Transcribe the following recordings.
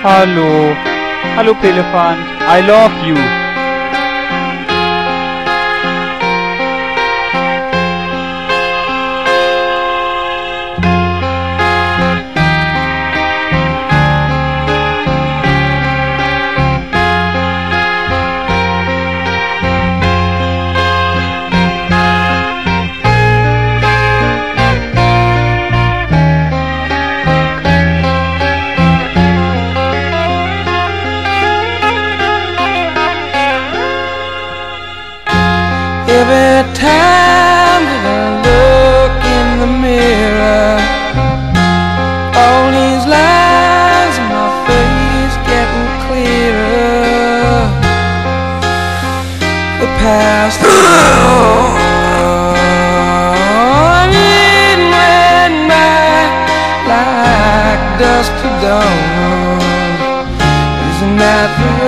Hello. Hello, Pelefant. I love you. don't know. Isn't that the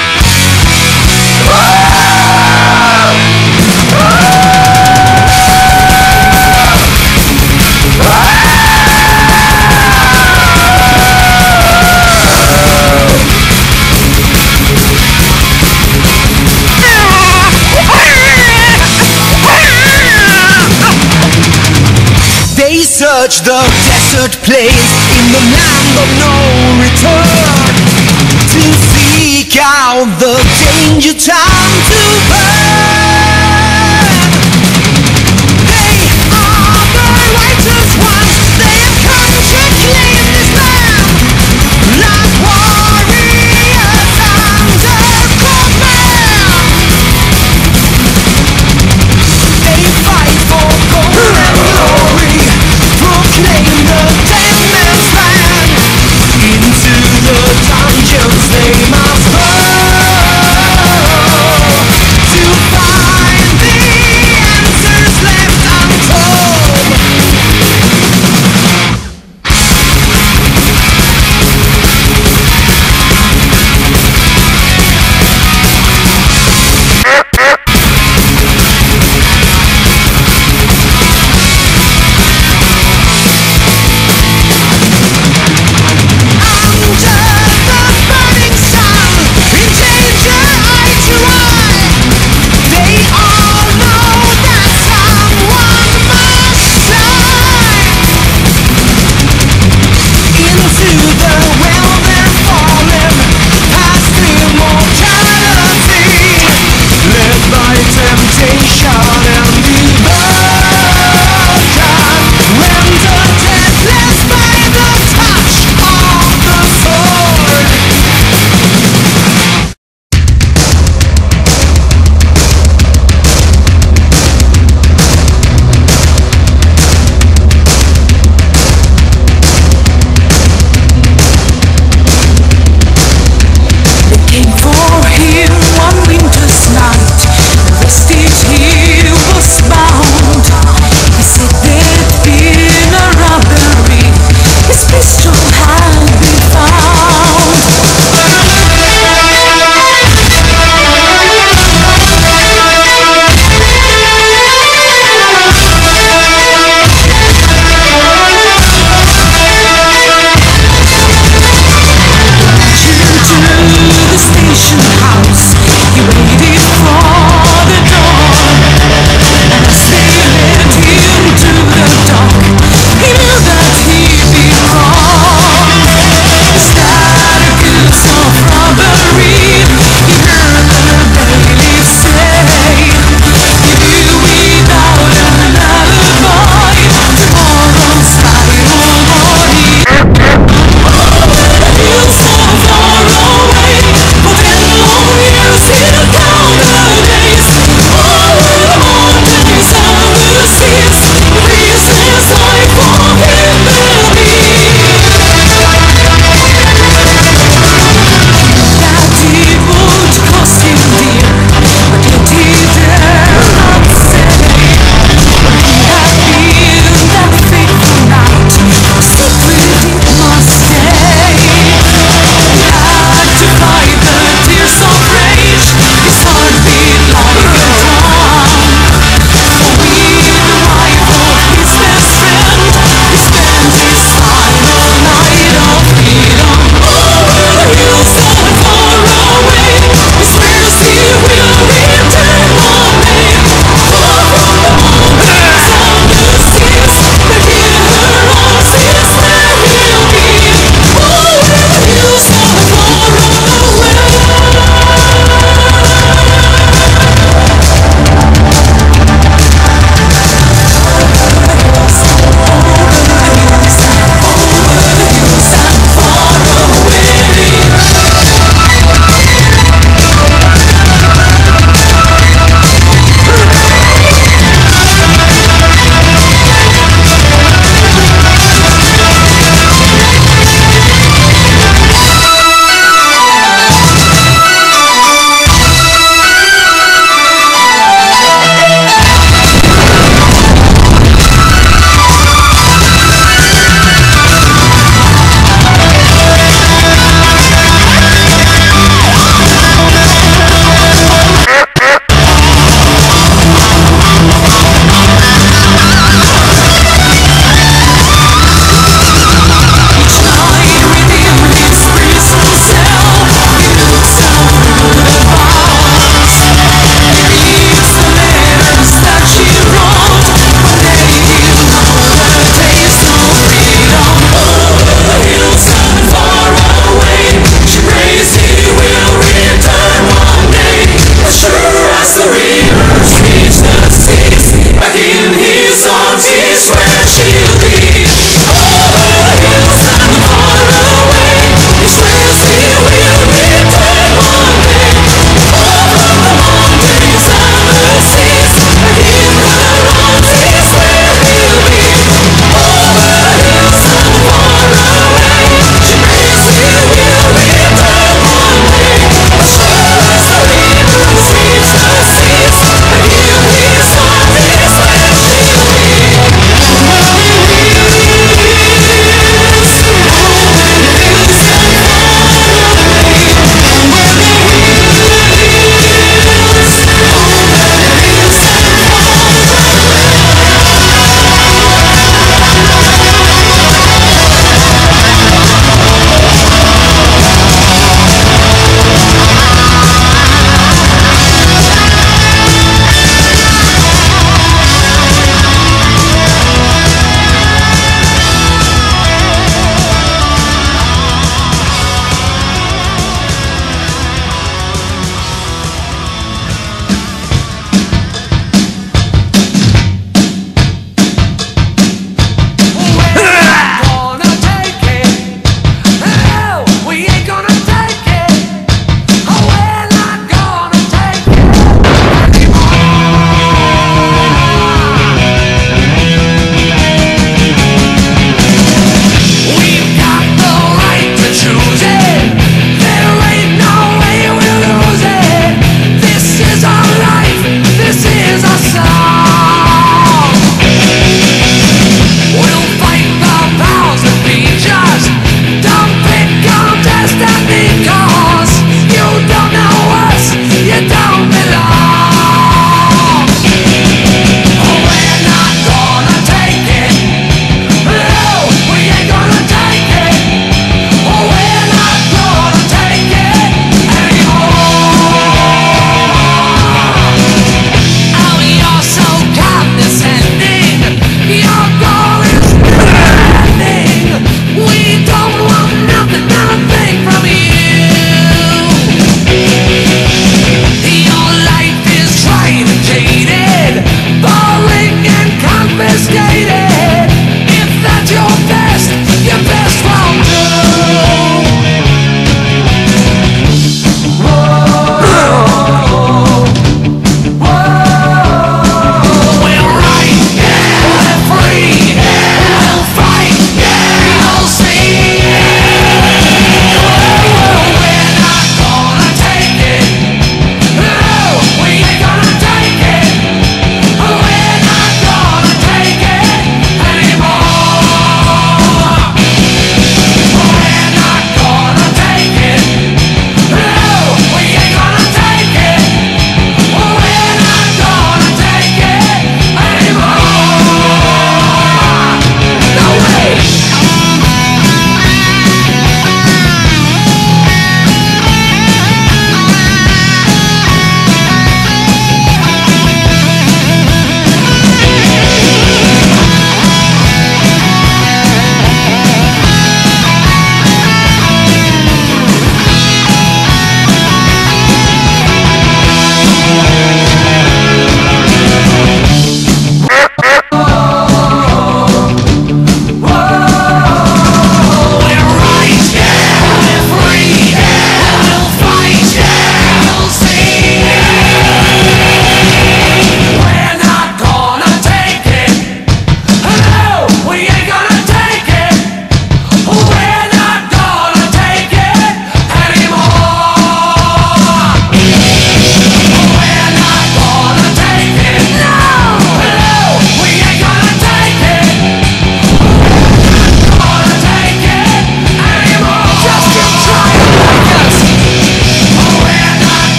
Search the desert place in the land of no return to seek out the danger time to burn.